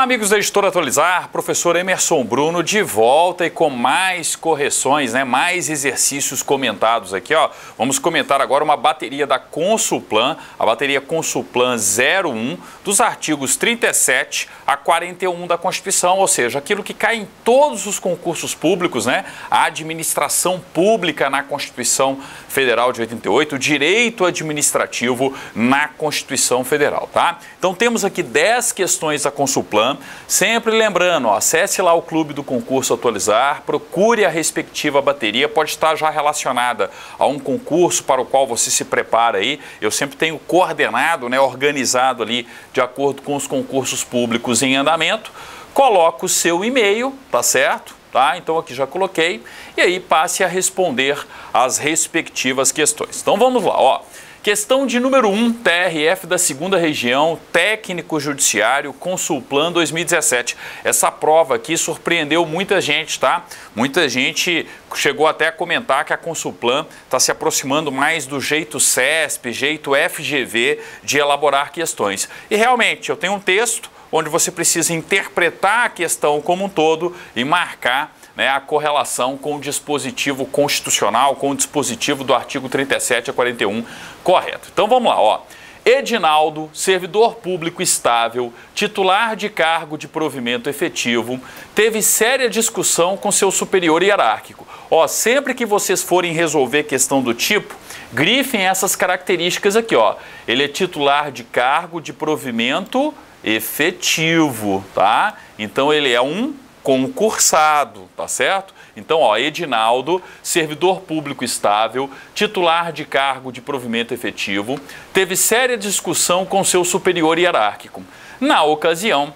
Amigos da Editora Atualizar, professor Emerson Bruno de volta e com mais correções, né? mais exercícios comentados aqui. Ó. Vamos comentar agora uma bateria da Consulplan, a bateria Consulplan 01, dos artigos 37 a 41 da Constituição, ou seja, aquilo que cai em todos os concursos públicos, né? a administração pública na Constituição Federal de 88, o direito administrativo na Constituição Federal. Tá? Então temos aqui 10 questões da Consulplan Sempre lembrando, ó, acesse lá o clube do concurso atualizar, procure a respectiva bateria, pode estar já relacionada a um concurso para o qual você se prepara aí. Eu sempre tenho coordenado, né, organizado ali de acordo com os concursos públicos em andamento. Coloca o seu e-mail, tá certo? Tá? Então aqui já coloquei e aí passe a responder as respectivas questões. Então vamos lá, ó. Questão de número 1, um, TRF da segunda região, técnico judiciário, Consulplan 2017. Essa prova aqui surpreendeu muita gente, tá? Muita gente chegou até a comentar que a Consulplan está se aproximando mais do jeito CESP, jeito FGV de elaborar questões. E realmente, eu tenho um texto onde você precisa interpretar a questão como um todo e marcar né, a correlação com o dispositivo constitucional, com o dispositivo do artigo 37 a 41 correto. Então vamos lá, ó. Edinaldo, servidor público estável, titular de cargo de provimento efetivo, teve séria discussão com seu superior hierárquico. Ó, sempre que vocês forem resolver questão do tipo, grifem essas características aqui, ó. Ele é titular de cargo de provimento efetivo, tá? Então ele é um concursado, tá certo? Então, ó, Edinaldo, servidor público estável, titular de cargo de provimento efetivo, teve séria discussão com seu superior hierárquico. Na ocasião,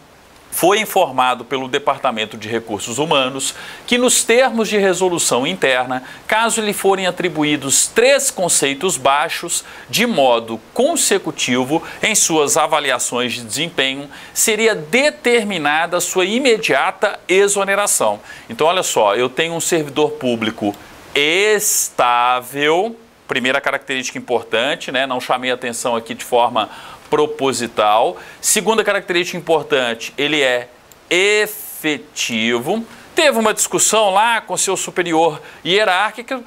foi informado pelo Departamento de Recursos Humanos que, nos termos de resolução interna, caso lhe forem atribuídos três conceitos baixos de modo consecutivo em suas avaliações de desempenho, seria determinada sua imediata exoneração. Então, olha só, eu tenho um servidor público estável, primeira característica importante, né? Não chamei atenção aqui de forma proposital. Segunda característica importante, ele é efetivo. Teve uma discussão lá com seu superior hierárquico,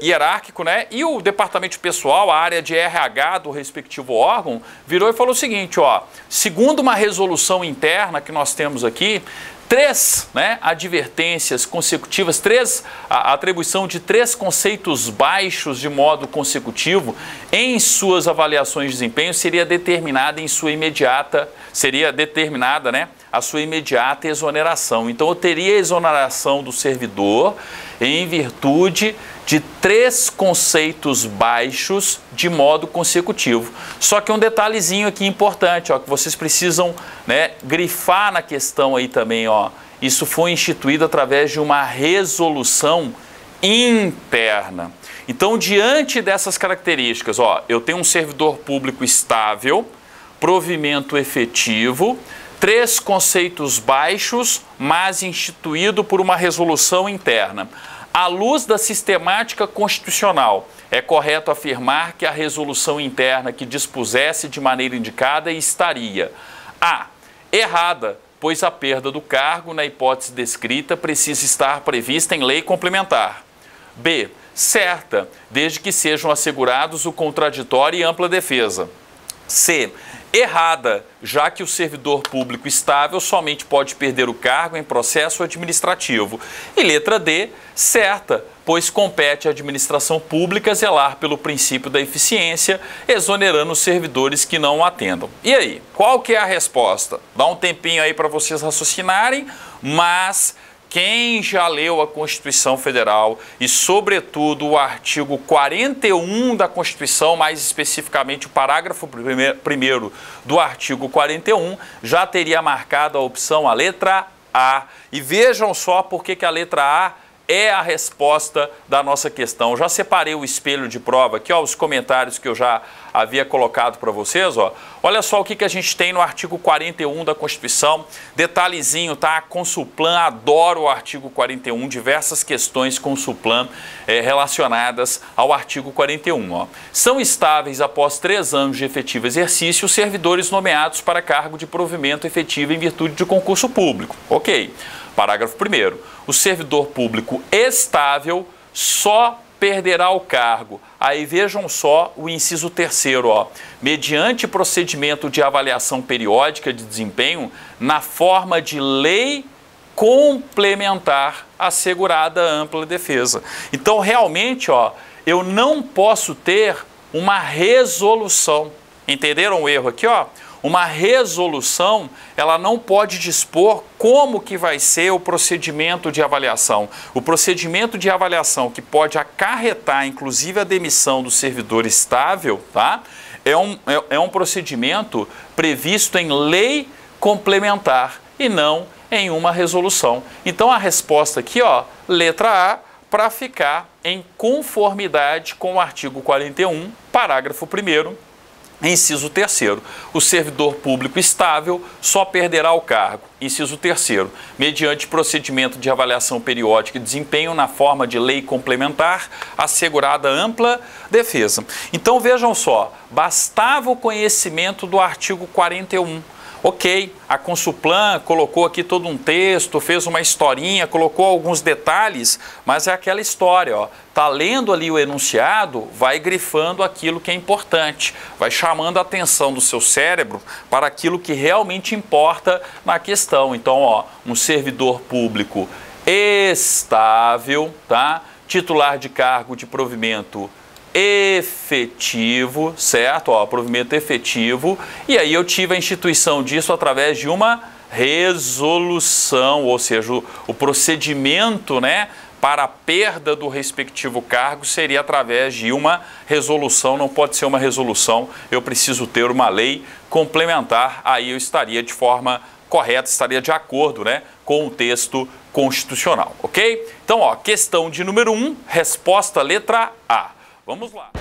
hierárquico, né? E o departamento pessoal, a área de RH do respectivo órgão, virou e falou o seguinte, ó, segundo uma resolução interna que nós temos aqui, três né, advertências consecutivas, três, a, atribuição de três conceitos baixos de modo consecutivo em suas avaliações de desempenho seria determinada em sua imediata, seria determinada né, a sua imediata exoneração. Então eu teria exoneração do servidor em virtude de três conceitos baixos de modo consecutivo. Só que um detalhezinho aqui importante, ó, que vocês precisam né, grifar na questão aí também, ó. Isso foi instituído através de uma resolução interna. Então, diante dessas características, ó, eu tenho um servidor público estável, provimento efetivo, três conceitos baixos, mas instituído por uma resolução interna. À luz da sistemática constitucional, é correto afirmar que a resolução interna que dispusesse de maneira indicada estaria a. errada, pois a perda do cargo, na hipótese descrita, precisa estar prevista em lei complementar. B. certa, desde que sejam assegurados o contraditório e ampla defesa. C errada, já que o servidor público estável somente pode perder o cargo em processo administrativo. E letra D, certa, pois compete à administração pública zelar pelo princípio da eficiência, exonerando os servidores que não atendam. E aí, qual que é a resposta? Dá um tempinho aí para vocês raciocinarem, mas quem já leu a Constituição Federal e, sobretudo, o artigo 41 da Constituição, mais especificamente o parágrafo 1 do artigo 41, já teria marcado a opção, a letra A. E vejam só por que a letra A é a resposta da nossa questão. Já separei o espelho de prova aqui, ó, os comentários que eu já havia colocado para vocês, ó. Olha só o que, que a gente tem no artigo 41 da Constituição. Detalhezinho, tá? Consulplan adora o artigo 41, diversas questões Consulplan é, relacionadas ao artigo 41, ó. São estáveis após três anos de efetivo exercício os servidores nomeados para cargo de provimento efetivo em virtude de concurso público. Ok. Parágrafo 1. O servidor público estável só perderá o cargo. Aí vejam só o inciso terceiro, ó. Mediante procedimento de avaliação periódica de desempenho na forma de lei complementar assegurada ampla defesa. Então, realmente, ó, eu não posso ter uma resolução. Entenderam o erro aqui, ó? Uma resolução, ela não pode dispor como que vai ser o procedimento de avaliação. O procedimento de avaliação que pode acarretar, inclusive, a demissão do servidor estável, tá? É um, é, é um procedimento previsto em lei complementar e não em uma resolução. Então a resposta aqui, ó, letra A, para ficar em conformidade com o artigo 41, parágrafo 1 Inciso terceiro, o servidor público estável só perderá o cargo. Inciso terceiro, mediante procedimento de avaliação periódica e desempenho na forma de lei complementar, assegurada ampla defesa. Então vejam só, bastava o conhecimento do artigo 41 Ok, a Consulplan colocou aqui todo um texto, fez uma historinha, colocou alguns detalhes, mas é aquela história, ó. Tá lendo ali o enunciado, vai grifando aquilo que é importante, vai chamando a atenção do seu cérebro para aquilo que realmente importa na questão. Então, ó, um servidor público estável, tá? Titular de cargo de provimento efetivo, certo? Ó, provimento efetivo. E aí eu tive a instituição disso através de uma resolução, ou seja, o, o procedimento, né? Para a perda do respectivo cargo seria através de uma resolução, não pode ser uma resolução, eu preciso ter uma lei complementar, aí eu estaria de forma correta, estaria de acordo né, com o texto constitucional, ok? Então, ó, questão de número 1, um, resposta letra A. Vamos lá.